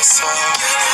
Yes,